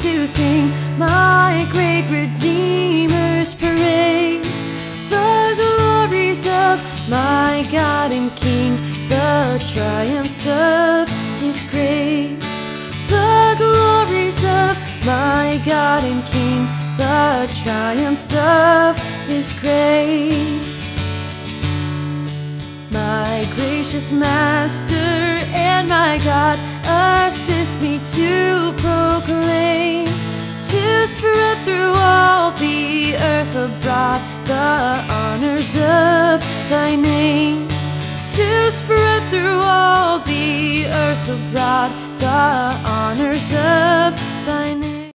to sing my great Redeemer's praise. The glories of my God and King, the triumphs of His grace. The glories of my God and King, the triumphs of His grace. My gracious Master All the honors